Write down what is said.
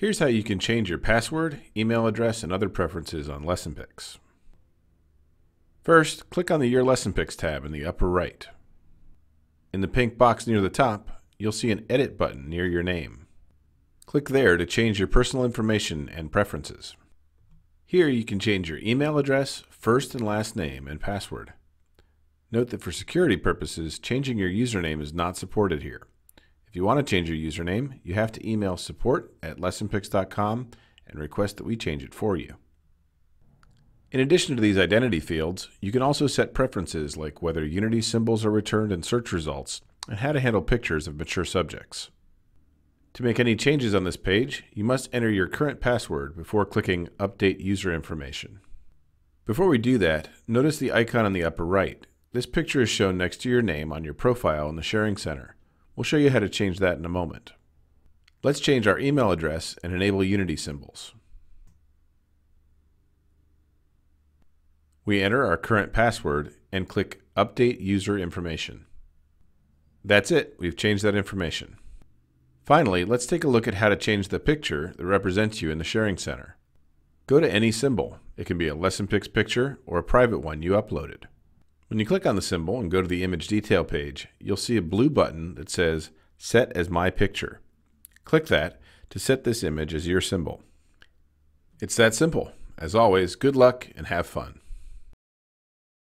Here's how you can change your password, email address, and other preferences on LessonPix. First, click on the Your LessonPix tab in the upper right. In the pink box near the top, you'll see an Edit button near your name. Click there to change your personal information and preferences. Here you can change your email address, first and last name, and password. Note that for security purposes, changing your username is not supported here. If you want to change your username, you have to email support at lessonpix.com and request that we change it for you. In addition to these identity fields, you can also set preferences like whether Unity symbols are returned in search results and how to handle pictures of mature subjects. To make any changes on this page, you must enter your current password before clicking Update User Information. Before we do that, notice the icon in the upper right. This picture is shown next to your name on your profile in the Sharing Center. We'll show you how to change that in a moment. Let's change our email address and enable Unity symbols. We enter our current password and click Update User Information. That's it, we've changed that information. Finally, let's take a look at how to change the picture that represents you in the Sharing Center. Go to any symbol. It can be a LessonPix picture or a private one you uploaded. When you click on the symbol and go to the image detail page, you'll see a blue button that says Set as My Picture. Click that to set this image as your symbol. It's that simple. As always, good luck and have fun.